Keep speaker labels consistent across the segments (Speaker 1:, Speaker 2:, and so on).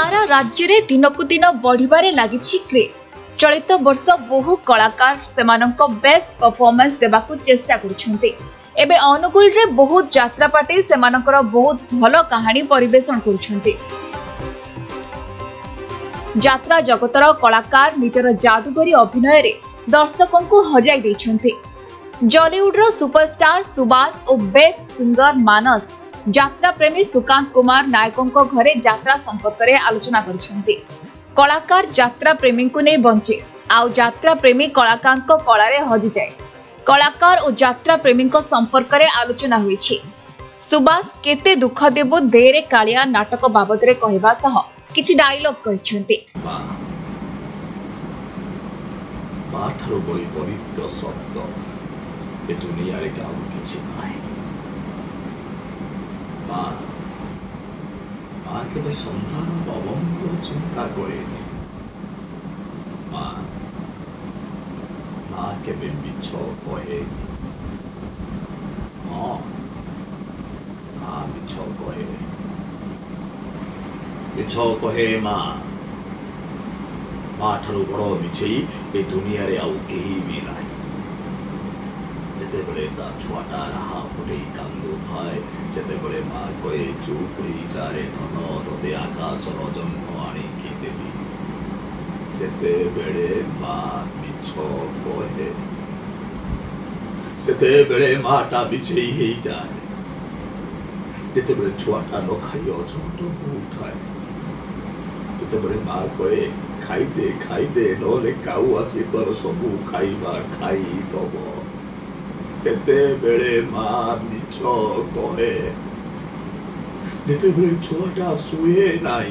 Speaker 1: ସାରା ରାଜ୍ୟରେ ଦିନକୁ ଦିନ ବଢ଼ିବାରେ ଲାଗିଛି କ୍ରେଜ୍ ଚଳିତ ବର୍ଷ ବହୁ କଳାକାର ସେମାନଙ୍କ ବେଷ୍ଟ ପରଫର୍ମାନ୍ସ ଦେବାକୁ ଚେଷ୍ଟା କରୁଛନ୍ତି ଏବେ ଅନୁଗୁଳରେ ବହୁତ ଯାତ୍ରା ପାର୍ଟି ସେମାନଙ୍କର ବହୁତ ଭଲ କାହାଣୀ ପରିବେଷଣ କରୁଛନ୍ତି ଯାତ୍ରା ଜଗତର କଳାକାର ନିଜର ଜାଦୁଗରୀ ଅଭିନୟରେ ଦର୍ଶକଙ୍କୁ ହଜାଇ ଦେଇଛନ୍ତି ଜଲିଉଡର ସୁପରଷ୍ଟାର ସୁବାସ ଓ ବେଷ୍ଟ ସିଙ୍ଗର ମାନସ ଯାତ୍ରା ପ୍ରେମୀ ସୁକାନ୍ତ କୁମାର ନାୟକଙ୍କ ଘରେ ଯାତ୍ରା ସମ୍ପର୍କରେ ଆଲୋଚନା କରିଛନ୍ତି କଳାକାର ଯାତ୍ରା ପ୍ରେମୀଙ୍କୁ ନେଇ ବଞ୍ଚେ ଆଉ ଯାତ୍ରା ପ୍ରେମୀ କଳାକାରଙ୍କ କଳାରେ ହଜିଯାଏ କଳାକାର ଓ ଯାତ୍ରା ପ୍ରେମୀଙ୍କ ସମ୍ପର୍କରେ ଆଲୋଚନା ହୋଇଛି ସୁବାସ କେତେ ଦୁଃଖ ଦେବୁ ଦେରେ କାଳିଆ ନାଟକ ବାବଦରେ କହିବା ସହ କିଛି ଡାଇଲଗ କହିଛନ୍ତି
Speaker 2: ମାଠାରୁ ବଳି ପବିତ୍ର ଶବ୍ଦ ଏ ଦୁନିଆରେ କାହୁ କିଛି কেটে সন্তান অবঙ্গ চিন্তা করেনি মা মা কেবে মিছ কহেনি মিছ কহে মিছ কহে মা মা ঠারু বড় মিছেই এই দুনিয়ারে আউ কেহি বি ନାହିଁ जिते ता छुआटा रहा उठी कांदू थाए जिते बड़े मार कोई चूप ही जा रे थन तदे आकाश रजन की देवी सेते बड़े मार मिछ कोले सेते बड़े माटा बिछे ही जाए जिते बड़े छुआटा न खाई छोटो उठाए जिते बड़े मार कोई खाई दे खाई दे नौले काऊ आसी तोर सबू खाई बा खाई दबो तो Sepebele mami toko e. যেতেবেলে ছোয়াটা শুয়ে নাই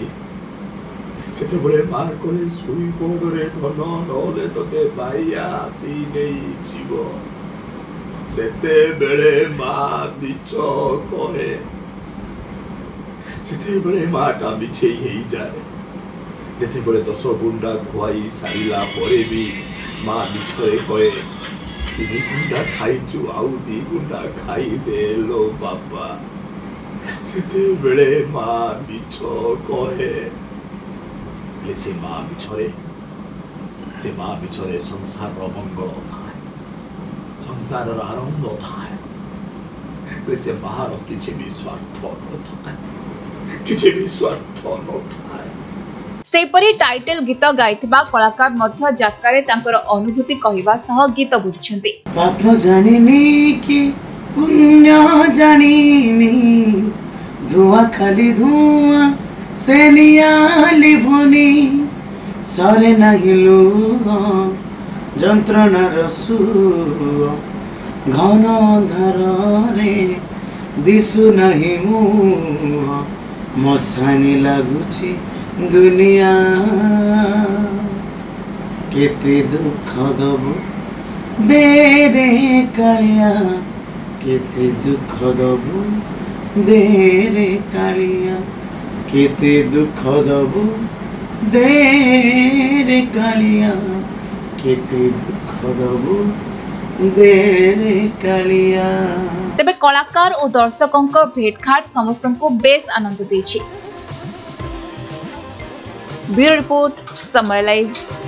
Speaker 2: সেতেবেলে মার করে শুই পড়ে ঢল নহলে তোতে পাইয়া আসি নেই জীব সেতেবেলে মা বিচ করে সেতেবেলে মাটা বিছেই হয়ে যায় যেতেবেলে দশ গুন্ডা খুয়াই সারিলা পরে বি মা বিছয়ে কয়ে तीनी गुंडा खाई चु आउ दी गुंडा खाई दे लो बाबा सिते बड़े माँ बिचो को है ये माँ बिचोरे से माँ बिचोरे संसार रोबंगलो था है संसार रारंगलो था है माँ रो किचे भी स्वार्थ थोड़ो था किचे भी स्वार्थ थोड़ो
Speaker 1: ସେହିପରି ଟାଇଟେଲ ଗୀତ ଗାଇଥିବା କଳାକାର ମଧ୍ୟ ଯାତ୍ରାରେ ତାଙ୍କର ଅନୁଭୂତି କହିବା ସହ ଗୀତ ବୁଝିଛନ୍ତି
Speaker 3: দুনিয়া কেতে দুঃখ দব দে রে কারিয়া কেতে দুঃখ দব দে রে কারিয়া কেতে দুঃখ দব দে রে কালিয়া কেতে দুঃখ দব দে রে কালিয়া
Speaker 1: তেবে কলাকার ও দর্শকঙ্ক ভেটঘাট সমস্তଙ୍କୁ বেশ আনন্দ ଦେଇଛି ब्यूरो रिपोर्ट समय लाइव